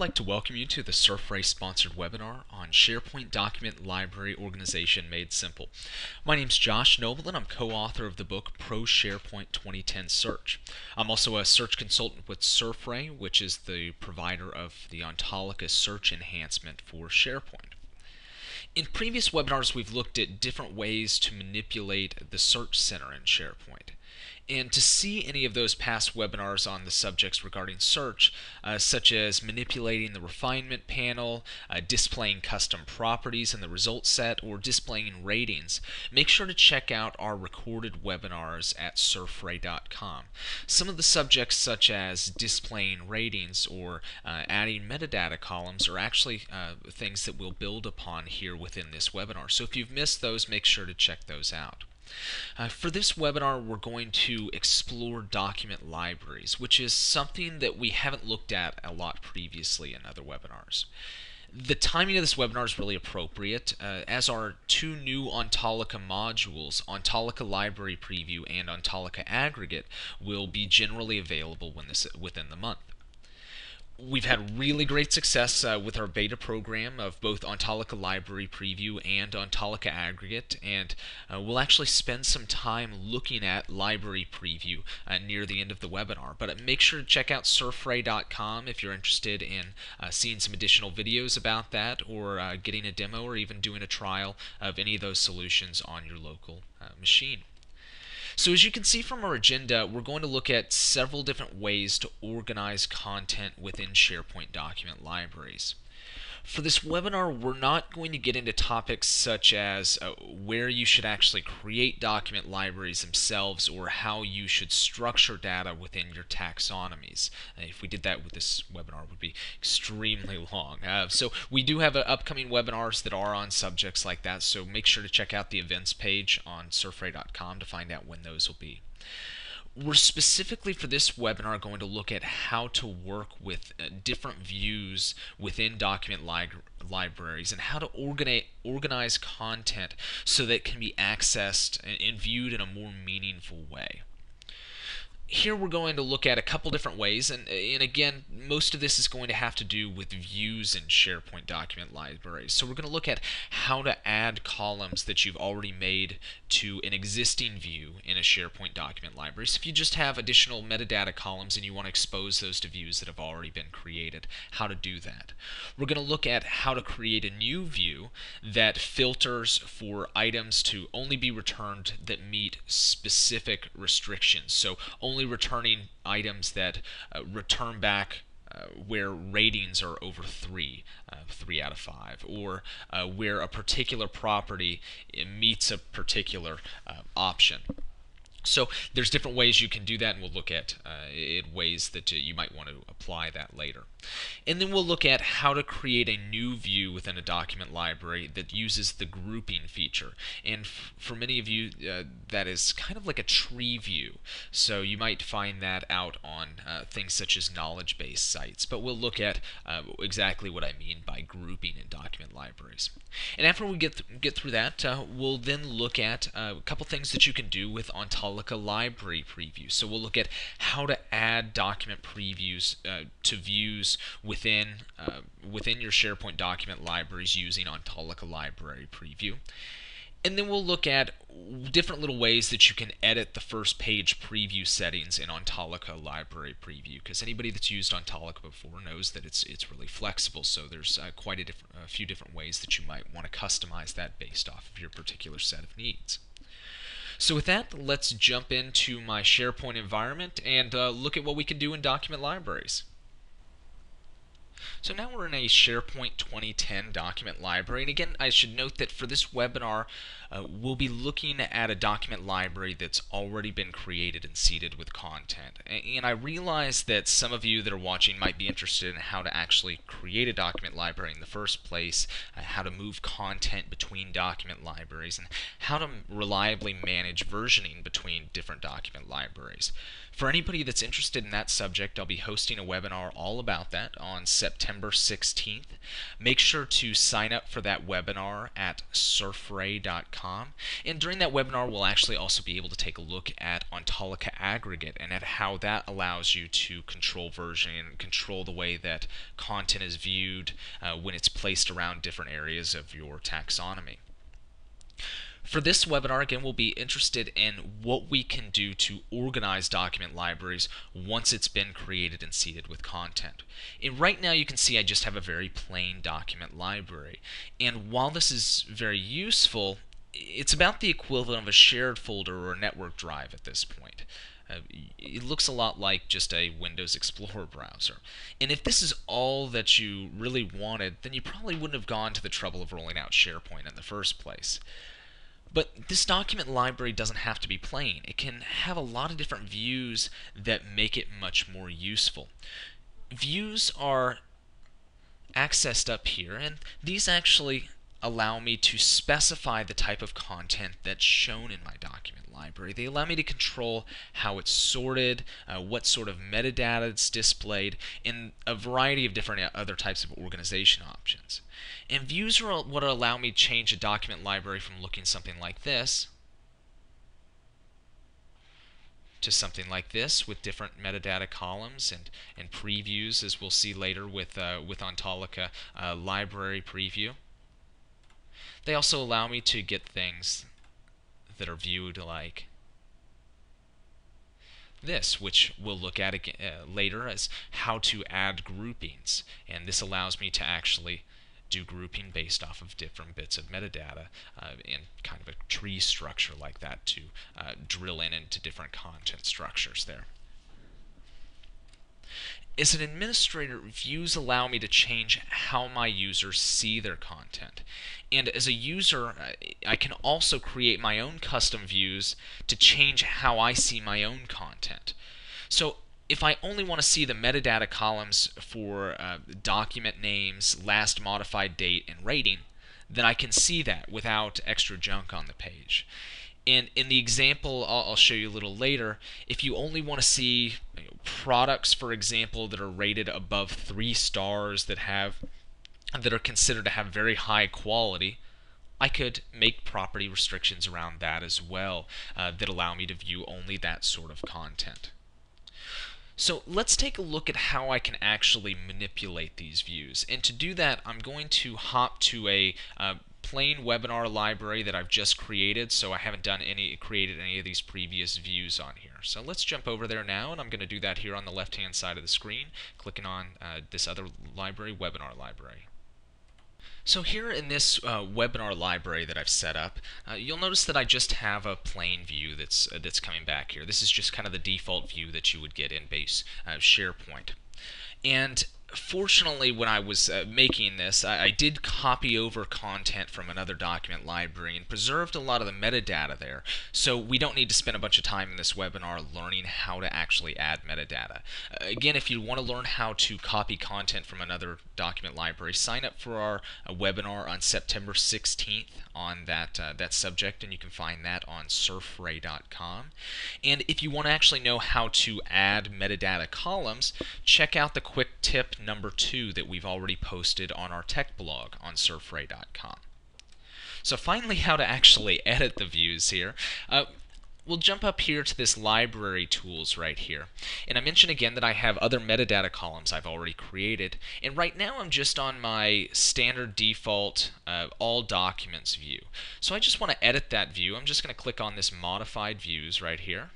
like to welcome you to the Surfray sponsored webinar on SharePoint Document Library Organization Made Simple. My name is Josh Noble and I'm co-author of the book Pro SharePoint 2010 Search. I'm also a search consultant with Surfray, which is the provider of the Ontolica search enhancement for SharePoint. In previous webinars, we've looked at different ways to manipulate the Search Center in SharePoint. And to see any of those past webinars on the subjects regarding search, uh, such as manipulating the refinement panel, uh, displaying custom properties in the result set, or displaying ratings, make sure to check out our recorded webinars at surfray.com. Some of the subjects, such as displaying ratings or uh, adding metadata columns, are actually uh, things that we'll build upon here within this webinar. So if you've missed those, make sure to check those out. Uh, for this webinar, we're going to explore document libraries, which is something that we haven't looked at a lot previously in other webinars. The timing of this webinar is really appropriate, uh, as our two new Ontolica modules, Ontolica Library Preview and Ontolica Aggregate, will be generally available this, within the month we've had really great success uh, with our beta program of both Ontolica Library Preview and Ontolica Aggregate, and uh, we'll actually spend some time looking at Library Preview uh, near the end of the webinar. But uh, make sure to check out surfray.com if you're interested in uh, seeing some additional videos about that, or uh, getting a demo, or even doing a trial of any of those solutions on your local machine. So as you can see from our agenda, we're going to look at several different ways to organize content within SharePoint document libraries. For this webinar, we're not going to get into topics such as uh, where you should actually create document libraries themselves or how you should structure data within your taxonomies. Uh, if we did that with this webinar, would be extremely long. Uh, so we do have uh, upcoming webinars that are on subjects like that, so make sure to check out the events page on surfray.com to find out when those will be. We're specifically for this webinar going to look at how to work with uh, different views within document li libraries and how to organize, organize content so that it can be accessed and, and viewed in a more meaningful way here we're going to look at a couple different ways, and, and again, most of this is going to have to do with views in SharePoint document libraries. So we're going to look at how to add columns that you've already made to an existing view in a SharePoint document library. So if you just have additional metadata columns and you want to expose those to views that have already been created, how to do that. We're going to look at how to create a new view that filters for items to only be returned that meet specific restrictions. So only only returning items that uh, return back uh, where ratings are over three, uh, three out of five, or uh, where a particular property meets a particular uh, option. So there's different ways you can do that, and we'll look at uh, ways that uh, you might want to apply that later. And then we'll look at how to create a new view within a document library that uses the grouping feature. And for many of you, uh, that is kind of like a tree view. So you might find that out on uh, things such as knowledge-based sites. But we'll look at uh, exactly what I mean by grouping in document libraries. And after we get, th get through that, uh, we'll then look at a couple things that you can do with Ontolica Ontolica library preview. So we'll look at how to add document previews uh, to views within uh, within your SharePoint document libraries using Ontolica library preview. And then we'll look at different little ways that you can edit the first page preview settings in Ontolica Library Preview because anybody that's used Ontolica before knows that it's it's really flexible so there's uh, quite a, different, a few different ways that you might want to customize that based off of your particular set of needs. So with that, let's jump into my SharePoint environment and uh, look at what we can do in document libraries. So now we're in a SharePoint 2010 document library. And again, I should note that for this webinar, uh, we'll be looking at a document library that's already been created and seeded with content. And I realize that some of you that are watching might be interested in how to actually create a document library in the first place, uh, how to move content between document libraries, and how to reliably manage versioning between different document libraries. For anybody that's interested in that subject, I'll be hosting a webinar all about that on September September 16th. Make sure to sign up for that webinar at surfray.com. And during that webinar, we'll actually also be able to take a look at Ontolica Aggregate and at how that allows you to control version and control the way that content is viewed uh, when it's placed around different areas of your taxonomy. For this webinar, again, we'll be interested in what we can do to organize document libraries once it's been created and seeded with content. And right now you can see I just have a very plain document library. And while this is very useful, it's about the equivalent of a shared folder or a network drive at this point. Uh, it looks a lot like just a Windows Explorer browser. And if this is all that you really wanted, then you probably wouldn't have gone to the trouble of rolling out SharePoint in the first place. But this document library doesn't have to be plain. It can have a lot of different views that make it much more useful. Views are accessed up here, and these actually allow me to specify the type of content that's shown in my document library. They allow me to control how it's sorted, uh, what sort of metadata it's displayed, and a variety of different uh, other types of organization options. And views are what allow me to change a document library from looking something like this to something like this with different metadata columns and, and previews as we'll see later with, uh, with Ontolica uh, library preview. They also allow me to get things that are viewed like this, which we'll look at again, uh, later as how to add groupings. And this allows me to actually do grouping based off of different bits of metadata uh, in kind of a tree structure like that to uh, drill in into different content structures there. As an administrator, views allow me to change how my users see their content. And as a user, I can also create my own custom views to change how I see my own content. So if I only want to see the metadata columns for uh, document names, last modified date, and rating, then I can see that without extra junk on the page. And in the example I'll, show you a little later, if you only want to see products, for example, that are rated above three stars that have that are considered to have very high quality, I could make property restrictions around that as well uh, that allow me to view only that sort of content. So let's take a look at how I can actually manipulate these views. And to do that, I'm going to hop to a uh, plain webinar library that I've just created, so I haven't done any created any of these previous views on here. So let's jump over there now, and I'm going to do that here on the left-hand side of the screen, clicking on uh, this other library, webinar library. So here in this uh, webinar library that I've set up, uh, you'll notice that I just have a plain view that's uh, that's coming back here. This is just kind of the default view that you would get in base uh, SharePoint. And fortunately, when I was uh, making this, I, I, did copy over content from another document library and preserved a lot of the metadata there. So we don't need to spend a bunch of time in this webinar learning how to actually add metadata. Uh, again, if you want to learn how to copy content from another document library, sign up for our uh, webinar on September 16th on that uh, that subject, and you can find that on surfray.com. And if you want to actually know how to add metadata columns, check out the quick tip number two that we've already posted on our tech blog on surfray.com. So finally, how to actually edit the views here. Uh, we'll jump up here to this library tools right here. And I mentioned again that I have other metadata columns I've already created. And right now I'm just on my standard default uh, all documents view. So I just want to edit that view. I'm just going to click on this modified views right here.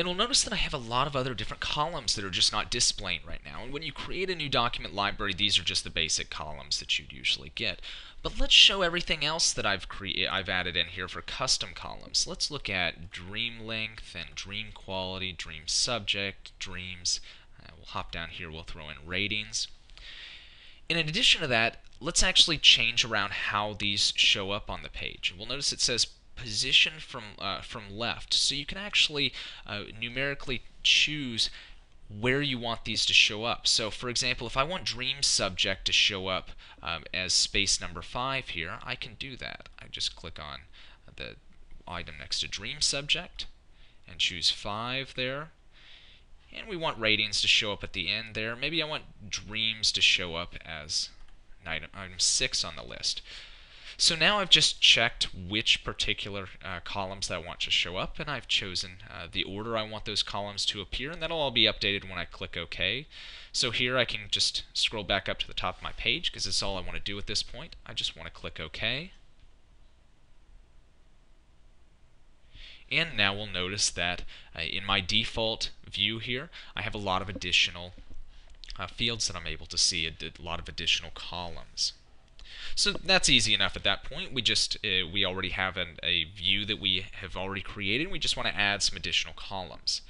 And we'll notice that I have a lot of other different columns that are just not displaying right now. And when you create a new document library, these are just the basic columns that you'd usually get. But let's show everything else that I've created, I've added in here for custom columns. Let's look at dream length and dream quality, dream subject, dreams. Uh, we'll hop down here, we'll throw in ratings. And in addition to that, let's actually change around how these show up on the page. We'll notice it says position from uh, from left. So you can actually uh, numerically choose where you want these to show up. So for example, if I want dream subject to show up um, as space number 5 here, I can do that. I just click on the item next to dream subject and choose 5 there. And we want ratings to show up at the end there. Maybe I want dreams to show up as item, item 6 on the list. So now I've just checked which particular uh, columns that I want to show up, and I've chosen uh, the order I want those columns to appear, and that'll all be updated when I click OK. So here I can just scroll back up to the top of my page, because it's all I want to do at this point. I just want to click OK. And now we'll notice that uh, in my default view here, I have a lot of additional uh, fields that I'm able to see, a lot of additional columns. So that's easy enough at that point. We just uh, we already have an, a view that we have already created. We just want to add some additional columns.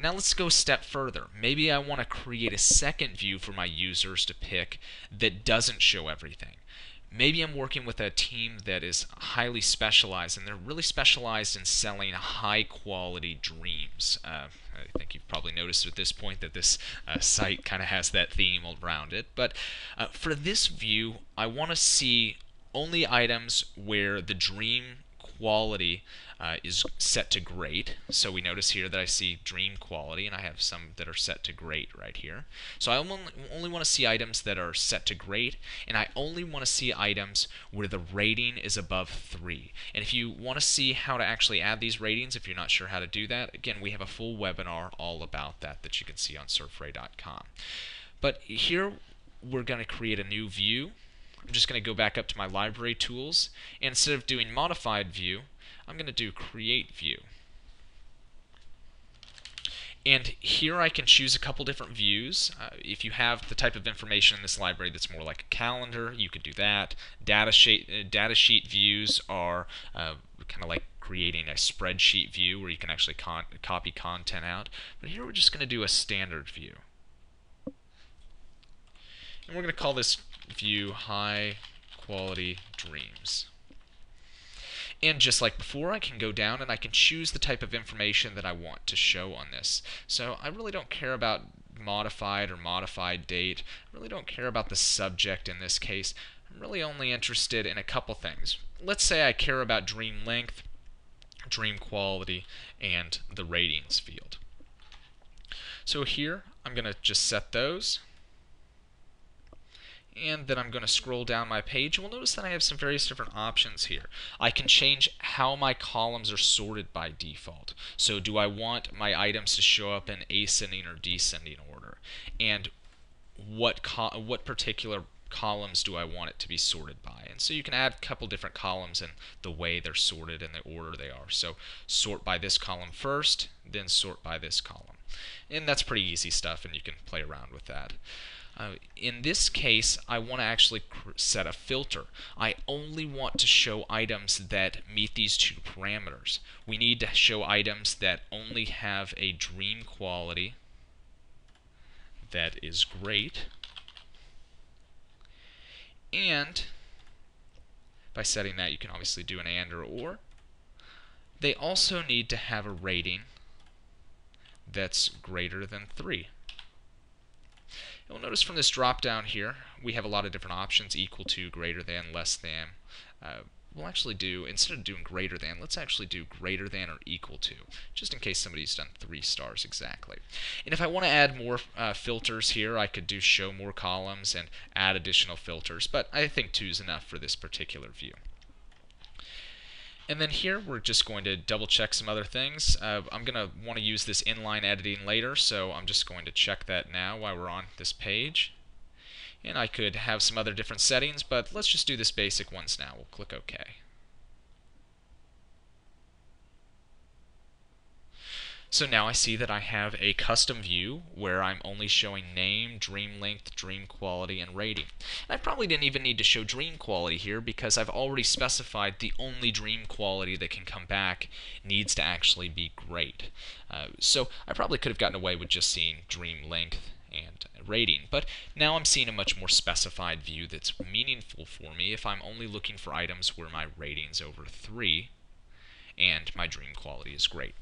Now let's go a step further. Maybe I want to create a second view for my users to pick that doesn't show everything maybe I'm working with a team that is highly specialized and they're really specialized in selling high quality dreams. Uh, I think you've probably noticed at this point that this uh, site kind of has that theme around it. But uh, for this view, I want to see only items where the dream quality uh, is set to great. So we notice here that I see dream quality, and I have some that are set to great right here. So I only, only want to see items that are set to great, and I only want to see items where the rating is above 3. And if you want to see how to actually add these ratings, if you're not sure how to do that, again, we have a full webinar all about that that you can see on surfray.com. But here we're going to create a new view. I'm just going to go back up to my library tools, and instead of doing modified view, I'm going to do create view. And here I can choose a couple different views. Uh, if you have the type of information in this library that's more like a calendar, you could do that. Data sheet, uh, data sheet views are uh, kind of like creating a spreadsheet view where you can actually con copy content out. But here we're just going to do a standard view. And we're going to call this view high quality dreams. And just like before, I can go down and I can choose the type of information that I want to show on this. So I really don't care about modified or modified date. I really don't care about the subject in this case. I'm really only interested in a couple things. Let's say I care about dream length, dream quality, and the ratings field. So here, I'm going to just set those and then I'm going to scroll down my page we'll notice that I have some various different options here. I can change how my columns are sorted by default. So do I want my items to show up in ascending or descending order? And what what particular columns do I want it to be sorted by? And so you can add a couple different columns and the way they're sorted and the order they are. So sort by this column first, then sort by this column. And that's pretty easy stuff and you can play around with that. Uh, in this case, I want to actually set a filter. I only want to show items that meet these two parameters. We need to show items that only have a dream quality that is great. And by setting that, you can obviously do an AND or OR. They also need to have a rating that's greater than 3. You'll notice from this drop down here, we have a lot of different options, equal to, greater than, less than. Uh, we'll actually do, instead of doing greater than, let's actually do greater than or equal to, just in case somebody's done three stars exactly. And if I want to add more uh, filters here, I could do show more columns and add additional filters, but I think two is enough for this particular view. And then here we're just going to double check some other things. Uh, I'm going to want to use this inline editing later, so I'm just going to check that now while we're on this page. And I could have some other different settings, but let's just do this basic ones now. We'll click OK. So now I see that I have a custom view where I'm only showing name, dream length, dream quality, and rating. And I probably didn't even need to show dream quality here because I've already specified the only dream quality that can come back needs to actually be great. Uh, so I probably could have gotten away with just seeing dream length and rating. But now I'm seeing a much more specified view that's meaningful for me if I'm only looking for items where my rating's over 3 and my dream quality is great.